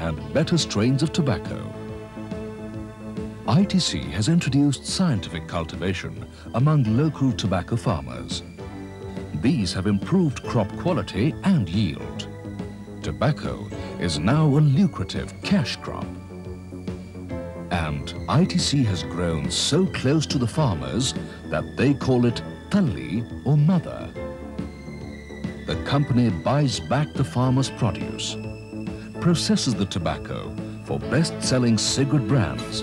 and better strains of tobacco. ITC has introduced scientific cultivation among local tobacco farmers. These have improved crop quality and yield. Tobacco is now a lucrative cash crop. And ITC has grown so close to the farmers that they call it Talli or mother. The company buys back the farmer's produce, processes the tobacco for best-selling cigarette brands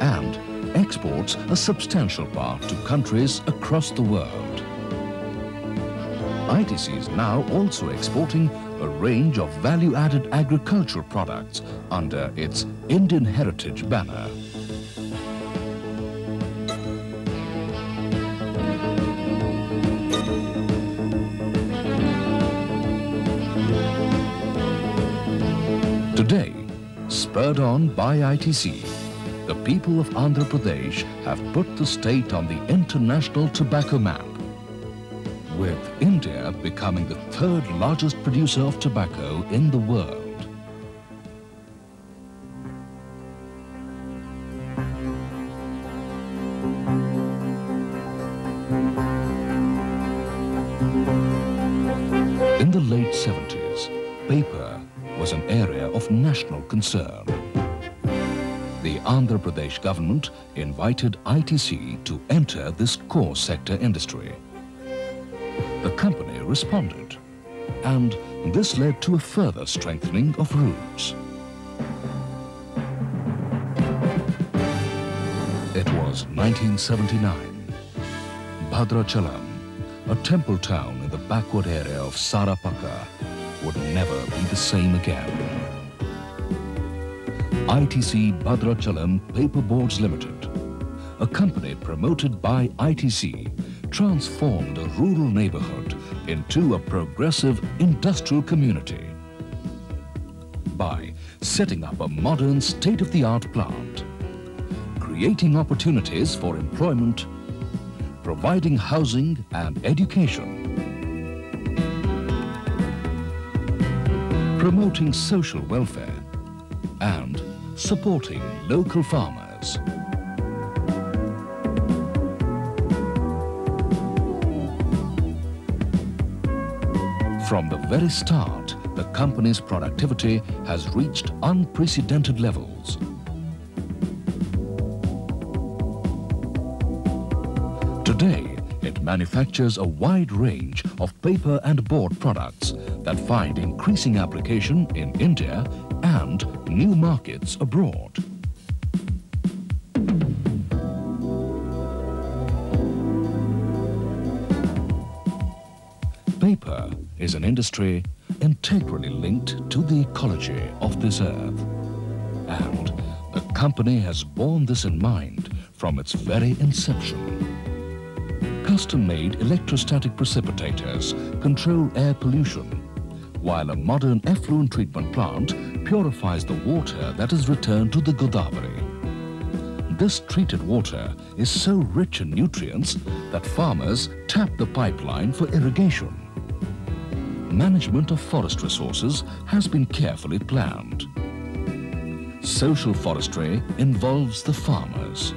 and exports a substantial part to countries across the world. ITC is now also exporting a range of value-added agricultural products under its Indian Heritage banner. Spurred on by ITC, the people of Andhra Pradesh have put the state on the international tobacco map, with India becoming the third largest producer of tobacco in the world. In the late 70s, paper was an area of national concern. The Andhra Pradesh government invited ITC to enter this core sector industry. The company responded, and this led to a further strengthening of roots. It was 1979. Bhadrachalam, a temple town in the backward area of Sarapaka, would never be the same again. ITC Bhadrachalam Paperboards Limited, a company promoted by ITC, transformed a rural neighborhood into a progressive industrial community by setting up a modern state-of-the-art plant, creating opportunities for employment, providing housing and education, promoting social welfare supporting local farmers. From the very start, the company's productivity has reached unprecedented levels. Today, it manufactures a wide range of paper and board products that find increasing application in India and new markets abroad. Paper is an industry integrally linked to the ecology of this earth. And the company has borne this in mind from its very inception. Custom-made electrostatic precipitators control air pollution, while a modern effluent treatment plant purifies the water that is returned to the Godavari. This treated water is so rich in nutrients that farmers tap the pipeline for irrigation. Management of forest resources has been carefully planned. Social forestry involves the farmers.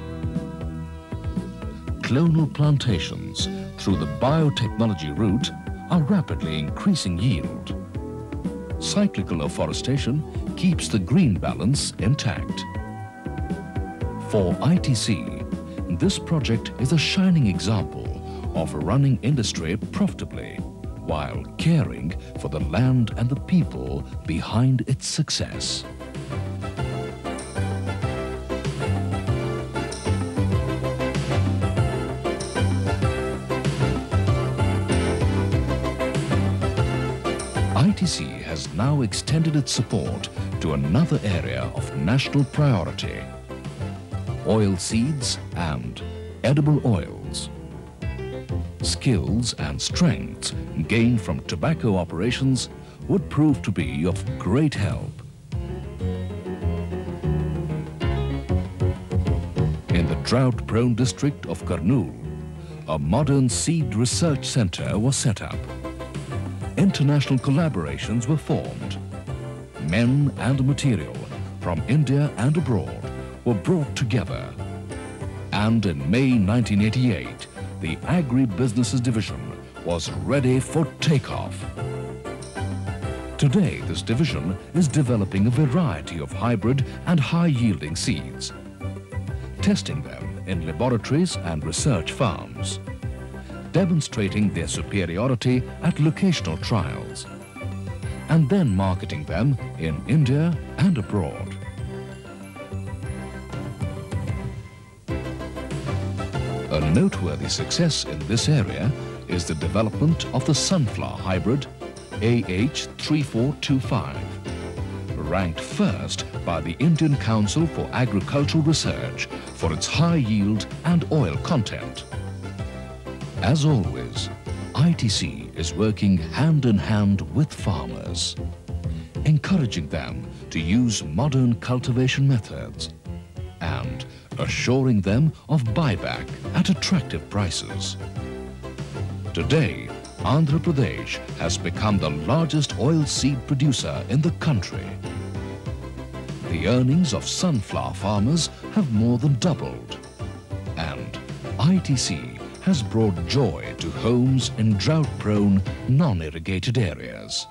Clonal plantations through the biotechnology route are rapidly increasing yield. Cyclical afforestation keeps the green balance intact. For ITC, this project is a shining example of running industry profitably while caring for the land and the people behind its success. ITC has now extended its support to another area of national priority, oil seeds and edible oils. Skills and strengths gained from tobacco operations would prove to be of great help. In the drought-prone district of Kurnool, a modern seed research center was set up international collaborations were formed. men and material from India and abroad were brought together. And in May 1988, the Agri-Businesses Division was ready for takeoff. Today, this division is developing a variety of hybrid and high-yielding seeds, testing them in laboratories and research farms, demonstrating their superiority at locational trials, and then marketing them in India and abroad. A noteworthy success in this area is the development of the sunflower hybrid AH3425, ranked first by the Indian Council for Agricultural Research for its high yield and oil content. As always, ITC is working hand in hand with farmers, encouraging them to use modern cultivation methods and assuring them of buyback at attractive prices. Today, Andhra Pradesh has become the largest oilseed producer in the country. The earnings of sunflower farmers have more than doubled. And ITC has brought joy to homes in drought-prone, non-irrigated areas.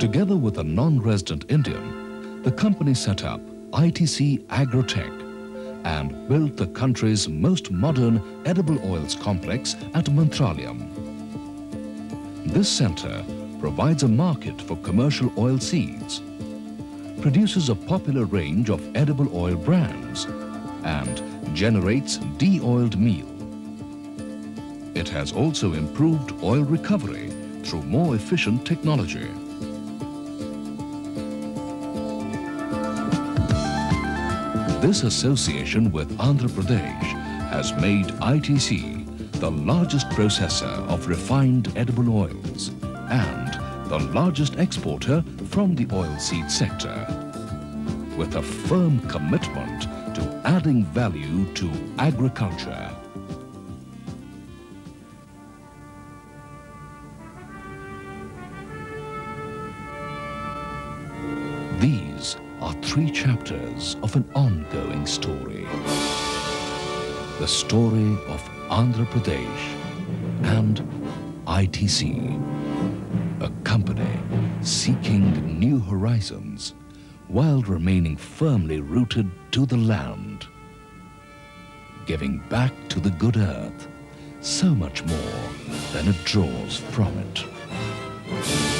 Together with a non-resident Indian, the company set up ITC Agrotech and built the country's most modern edible oils complex at Mantralayam. This center provides a market for commercial oil seeds, produces a popular range of edible oil brands, and generates de-oiled meal. It has also improved oil recovery through more efficient technology. This association with Andhra Pradesh has made ITC the largest processor of refined edible oils and the largest exporter from the oilseed sector. With a firm commitment adding value to agriculture. These are three chapters of an ongoing story. The story of Andhra Pradesh and ITC, a company seeking new horizons while remaining firmly rooted to the land, giving back to the good earth so much more than it draws from it.